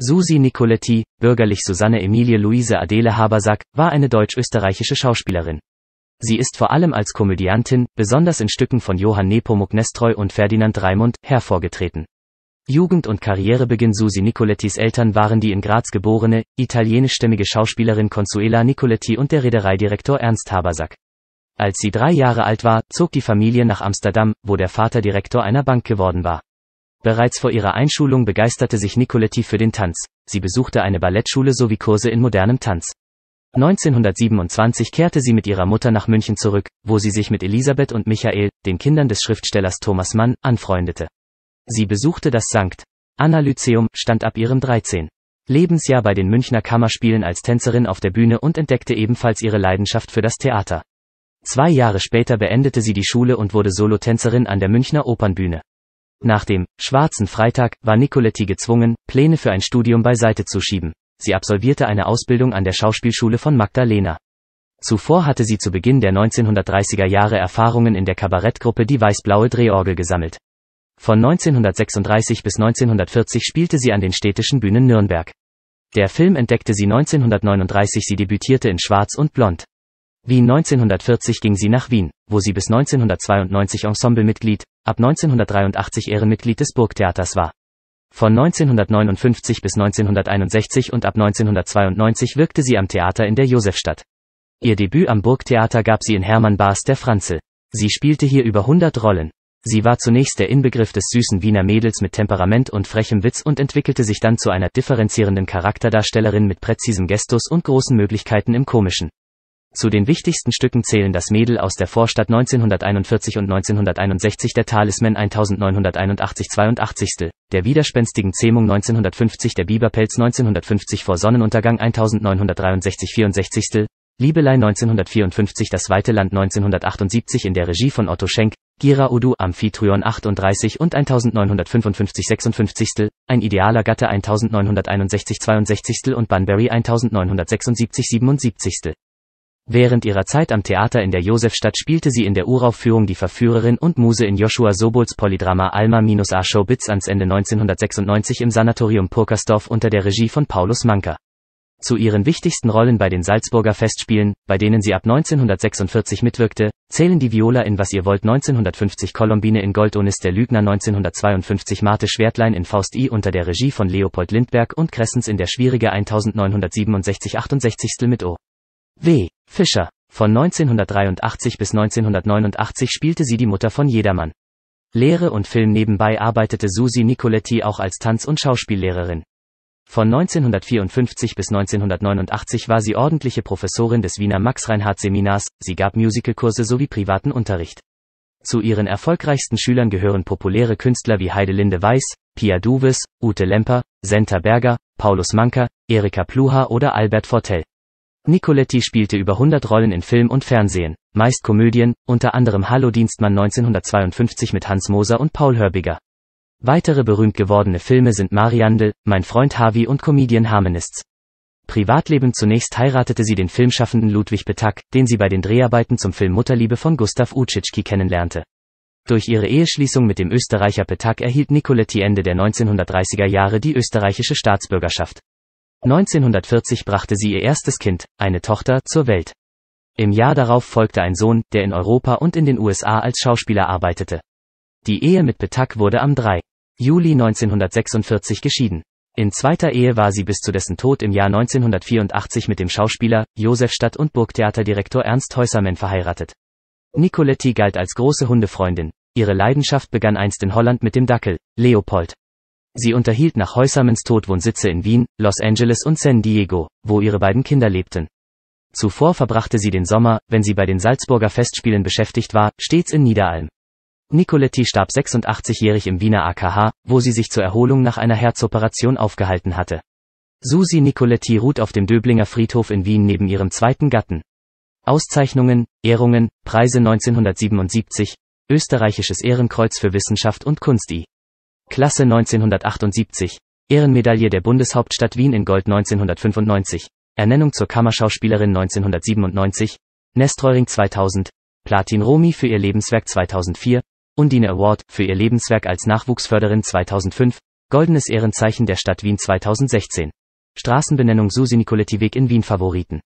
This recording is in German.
Susi Nicoletti, bürgerlich Susanne Emilie Luise Adele Habersack, war eine deutsch-österreichische Schauspielerin. Sie ist vor allem als Komödiantin, besonders in Stücken von Johann Nepomuk Nestreu und Ferdinand Raimund, hervorgetreten. Jugend- und Karrierebeginn Susi Nicolettis Eltern waren die in Graz geborene, italienischstämmige Schauspielerin Consuela Nicoletti und der Reedereidirektor Ernst Habersack. Als sie drei Jahre alt war, zog die Familie nach Amsterdam, wo der Vater Direktor einer Bank geworden war. Bereits vor ihrer Einschulung begeisterte sich Nicoletti für den Tanz. Sie besuchte eine Ballettschule sowie Kurse in modernem Tanz. 1927 kehrte sie mit ihrer Mutter nach München zurück, wo sie sich mit Elisabeth und Michael, den Kindern des Schriftstellers Thomas Mann, anfreundete. Sie besuchte das St. Anna Lyzeum, stand ab ihrem 13. Lebensjahr bei den Münchner Kammerspielen als Tänzerin auf der Bühne und entdeckte ebenfalls ihre Leidenschaft für das Theater. Zwei Jahre später beendete sie die Schule und wurde Solotänzerin an der Münchner Opernbühne. Nach dem Schwarzen Freitag war Nicoletti gezwungen, Pläne für ein Studium beiseite zu schieben. Sie absolvierte eine Ausbildung an der Schauspielschule von Magdalena. Zuvor hatte sie zu Beginn der 1930er Jahre Erfahrungen in der Kabarettgruppe Die Weißblaue Drehorgel gesammelt. Von 1936 bis 1940 spielte sie an den städtischen Bühnen Nürnberg. Der Film entdeckte sie 1939, sie debütierte in Schwarz und Blond. Wie 1940 ging sie nach Wien, wo sie bis 1992 Ensemblemitglied, ab 1983 Ehrenmitglied des Burgtheaters war. Von 1959 bis 1961 und ab 1992 wirkte sie am Theater in der Josefstadt. Ihr Debüt am Burgtheater gab sie in Hermann Baas der Franzl. Sie spielte hier über 100 Rollen. Sie war zunächst der Inbegriff des süßen Wiener Mädels mit Temperament und frechem Witz und entwickelte sich dann zu einer differenzierenden Charakterdarstellerin mit präzisem Gestus und großen Möglichkeiten im Komischen. Zu den wichtigsten Stücken zählen das Mädel aus der Vorstadt 1941 und 1961 der Talisman 1981 82. der widerspenstigen Zähmung 1950 der Biberpelz 1950 vor Sonnenuntergang 1963 64. Liebelei 1954 Das Weite Land 1978 in der Regie von Otto Schenk, Gira Udu Amphitryon 38 und 1955 56. Ein idealer Gatte 1961 62. und Bunbury 1976 77. Während ihrer Zeit am Theater in der Josefstadt spielte sie in der Uraufführung die Verführerin und Muse in Joshua Sobols Polydrama Alma-A Show Bits ans Ende 1996 im Sanatorium Purkersdorf unter der Regie von Paulus Manker. Zu ihren wichtigsten Rollen bei den Salzburger Festspielen, bei denen sie ab 1946 mitwirkte, zählen die Viola in Was ihr wollt 1950 Colombine in Goldonis der Lügner 1952 Marte Schwertlein in Faust I unter der Regie von Leopold Lindberg und Kressens in der Schwierige 1967 68 mit O. W. Fischer. Von 1983 bis 1989 spielte sie die Mutter von Jedermann. Lehre und Film nebenbei arbeitete Susi Nicoletti auch als Tanz- und Schauspiellehrerin. Von 1954 bis 1989 war sie ordentliche Professorin des Wiener Max-Reinhardt-Seminars, sie gab Musicalkurse sowie privaten Unterricht. Zu ihren erfolgreichsten Schülern gehören populäre Künstler wie Heidelinde Weiß, Pia Duves, Ute Lemper, Senta Berger, Paulus Manker, Erika Pluha oder Albert Fortel. Nicoletti spielte über 100 Rollen in Film und Fernsehen, meist Komödien, unter anderem Hallo Dienstmann 1952 mit Hans Moser und Paul Hörbiger. Weitere berühmt gewordene Filme sind Mariandel, Mein Freund Harvey und Comedian Harmonists. Privatleben zunächst heiratete sie den Filmschaffenden Ludwig Petak, den sie bei den Dreharbeiten zum Film Mutterliebe von Gustav Utschitschki kennenlernte. Durch ihre Eheschließung mit dem Österreicher Petak erhielt Nicoletti Ende der 1930er Jahre die österreichische Staatsbürgerschaft. 1940 brachte sie ihr erstes Kind, eine Tochter, zur Welt. Im Jahr darauf folgte ein Sohn, der in Europa und in den USA als Schauspieler arbeitete. Die Ehe mit Petak wurde am 3. Juli 1946 geschieden. In zweiter Ehe war sie bis zu dessen Tod im Jahr 1984 mit dem Schauspieler, Josef Stadt- und Burgtheaterdirektor Ernst Häusermann verheiratet. Nicoletti galt als große Hundefreundin. Ihre Leidenschaft begann einst in Holland mit dem Dackel, Leopold. Sie unterhielt nach Häusermans Tod Wohnsitze in Wien, Los Angeles und San Diego, wo ihre beiden Kinder lebten. Zuvor verbrachte sie den Sommer, wenn sie bei den Salzburger Festspielen beschäftigt war, stets in Niederalm. Nicoletti starb 86-jährig im Wiener AKH, wo sie sich zur Erholung nach einer Herzoperation aufgehalten hatte. Susi Nicoletti ruht auf dem Döblinger Friedhof in Wien neben ihrem zweiten Gatten. Auszeichnungen, Ehrungen, Preise 1977, Österreichisches Ehrenkreuz für Wissenschaft und Kunst I. Klasse 1978, Ehrenmedaille der Bundeshauptstadt Wien in Gold 1995, Ernennung zur Kammerschauspielerin 1997, Nestreuring 2000, Platin Romi für ihr Lebenswerk 2004, Undine Award für ihr Lebenswerk als Nachwuchsförderin 2005, Goldenes Ehrenzeichen der Stadt Wien 2016. Straßenbenennung Susi Nicoletti Weg in Wien Favoriten.